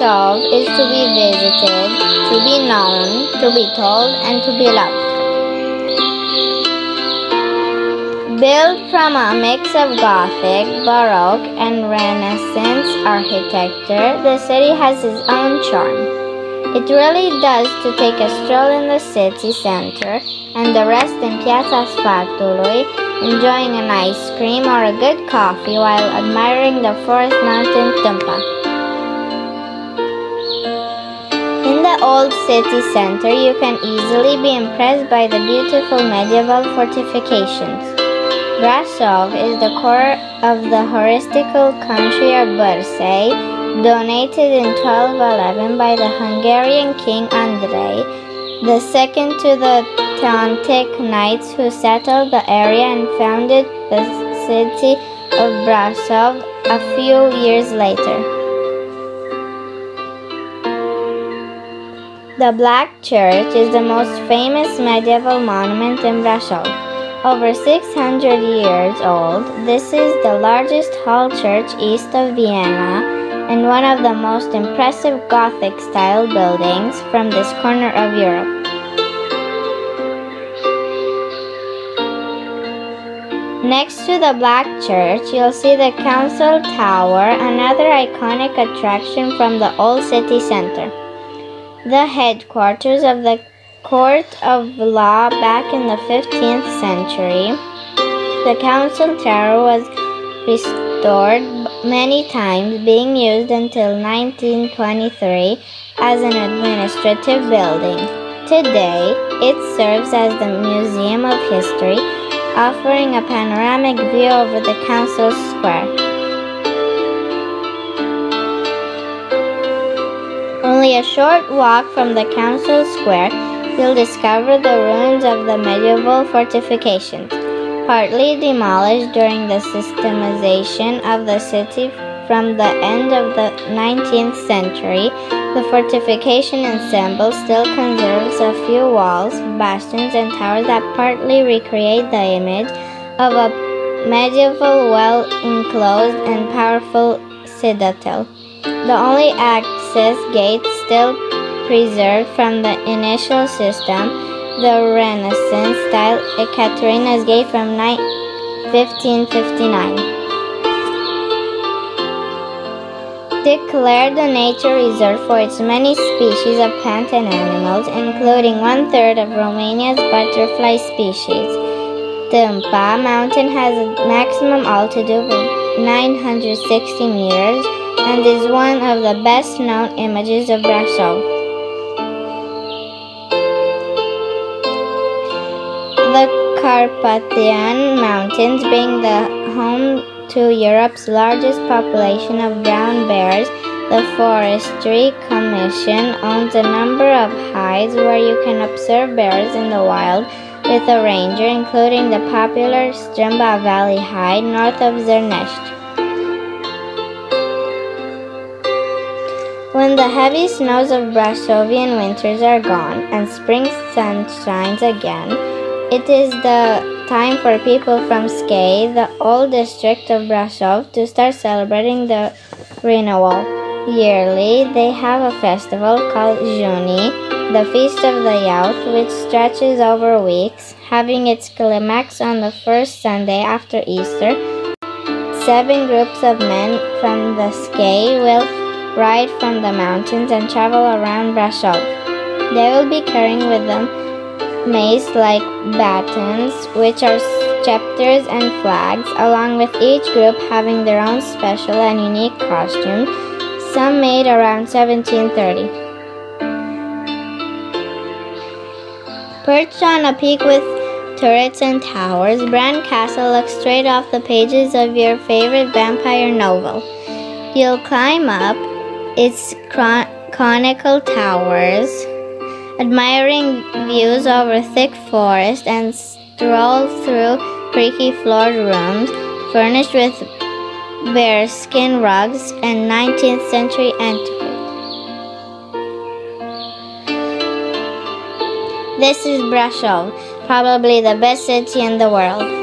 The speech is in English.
Is to be visited, to be known, to be told, and to be loved. Built from a mix of Gothic, Baroque, and Renaissance architecture, the city has its own charm. It really does to take a stroll in the city center and the rest in Piața Sfatului, enjoying an ice cream or a good coffee while admiring the forest mountain Tâmpa. Old city center, you can easily be impressed by the beautiful medieval fortifications. Brasov is the core of the historical country of Bârsei, donated in 1211 by the Hungarian king Andrei, the second to the Teutonic Knights who settled the area and founded the city of Brasov a few years later. The Black Church is the most famous medieval monument in Brasov. Over 600 years old, this is the largest hall church east of Vienna and one of the most impressive Gothic style buildings from this corner of Europe. Next to the Black Church, you'll see the Council Tower, another iconic attraction from the old city center. The headquarters of the court of law back in the 15th century. The council tower was restored many times, being used until 1923 as an administrative building. Today, it serves as the Museum of History, offering a panoramic view over the council square. Only a short walk from the council square you'll discover the ruins of the medieval fortifications, partly demolished during the systemization of the city from the end of the 19th century. The fortification ensemble still conserves a few walls, bastions, and towers that partly recreate the image of a medieval, well enclosed, and powerful citadel. The only access gate still preserved from the initial system, the Renaissance style Ecaterina's Gate from 1559. Declared a nature reserve for its many species of plant and animals, including one third of Romania's butterfly species. Tâmpa mountain has a maximum altitude of 960 meters and is one of the best known images of Brasov. The Carpathian Mountains being the home to Europe's largest population of brown bears, the Forestry Commission owns a number of hides where you can observe bears in the wild with a ranger, including the popular Strâmba Valley Hide north of Zărnești. When the heavy snows of Brasovian winters are gone and spring sun shines again, it is the time for people from Schei, the old district of Brasov, to start celebrating the renewal. Yearly, they have a festival called Junii, the Feast of the Youth, which stretches over weeks, having its climax on the first Sunday after Easter. Seven groups of men from the Schei will ride from the mountains and travel around Brasov. They will be carrying with them mace like batons, which are scepters and flags, along with each group having their own special and unique costume, some made around 1730. Perched on a peak with turrets and towers, Bran Castle looks straight off the pages of your favorite vampire novel. You'll climb up its conical towers admiring views over thick forest and stroll through creaky floored rooms furnished with bearskin rugs and 19th century antiquity. This is Brasov, probably the best city in the world.